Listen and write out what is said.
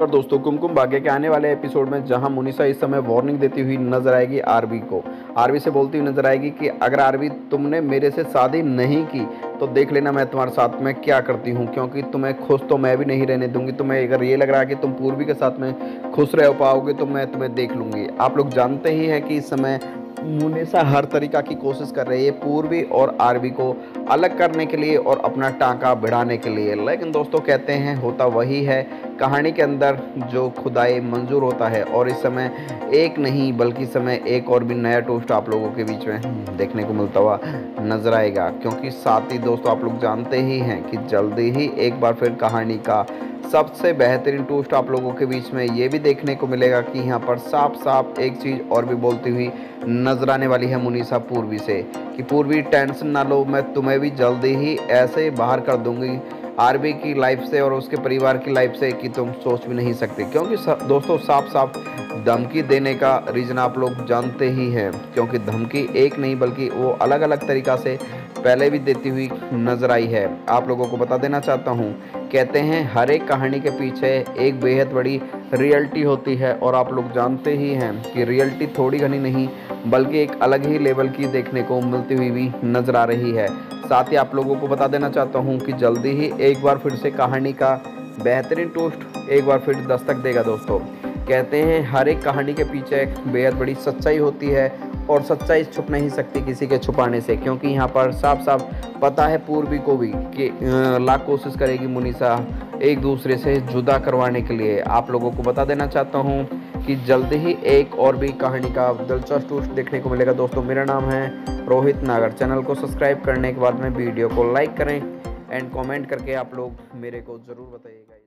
और दोस्तों, कुमकुम भाग्य के आने वाले एपिसोड में जहाँ मुनिसा इस समय वार्निंग देती हुई नज़र आएगी आरबी को। आरबी से बोलती हुई नज़र आएगी कि अगर आरबी तुमने मेरे से शादी नहीं की तो देख लेना मैं तुम्हारे साथ में क्या करती हूँ, क्योंकि तुम्हें खुश तो मैं भी नहीं रहने दूँगी। तुम्हें अगर ये लग रहा है कि तुम पूर्वी के साथ में खुश रह पाओगे तो मैं तुम्हें देख लूँगी। आप लोग जानते ही हैं कि इस समय मुनेसा हर तरीका की कोशिश कर रही है पूर्वी और आरबी को अलग करने के लिए और अपना टाँका बढ़ाने के लिए। लेकिन दोस्तों कहते हैं, होता वही है। कहानी के अंदर जो खुदाई मंजूर होता है और इस समय एक नहीं, बल्कि समय एक और भी नया टोस्ट आप लोगों के बीच में देखने को मिलता हुआ नज़र आएगा। क्योंकि साथ ही दोस्तों आप लोग जानते ही हैं कि जल्दी ही एक बार फिर कहानी का सबसे बेहतरीन टूस्ट आप लोगों के बीच में ये भी देखने को मिलेगा कि यहाँ पर साफ़ साफ़ एक चीज़ और भी बोलती हुई नज़र आने वाली है मुनीसा पूर्वी से, कि पूर्वी टेंशन ना लो, मैं तुम्हें भी जल्दी ही ऐसे बाहर कर दूँगी आरबी की लाइफ से और उसके परिवार की लाइफ से कि तुम सोच भी नहीं सकते। क्योंकि दोस्तों साफ़ साफ़ धमकी देने का रीज़न आप लोग जानते ही हैं, क्योंकि धमकी एक नहीं बल्कि वो अलग अलग तरीक़ा से पहले भी देती हुई नज़र आई है। आप लोगों को बता देना चाहता हूँ कहते हैं, हर एक कहानी के पीछे एक बेहद बड़ी रियलिटी होती है और आप लोग जानते ही हैं कि रियलिटी थोड़ी घनी नहीं, बल्कि एक अलग ही लेवल की देखने को मिलती हुई भी नज़र आ रही है। साथ ही आप लोगों को बता देना चाहता हूँ कि जल्दी ही एक बार फिर से कहानी का बेहतरीन टोस्ट एक बार फिर दस्तक देगा दोस्तों। कहते हैं, हर एक कहानी के पीछे बेहद बड़ी सच्चाई होती है और सच्चाई छुप नहीं सकती किसी के छुपाने से, क्योंकि यहाँ पर साफ़ साफ़ पता है पूर्वी को भी कि लाख कोशिश करेगी मुनीसा एक दूसरे से जुदा करवाने के लिए। आप लोगों को बता देना चाहता हूँ कि जल्द ही एक और भी कहानी का दिलचस्प टूस्ट देखने को मिलेगा। दोस्तों, मेरा नाम है रोहित नागर। चैनल को सब्सक्राइब करने के बाद में वीडियो को लाइक करें एंड कमेंट करके आप लोग मेरे को ज़रूर बताइएगा।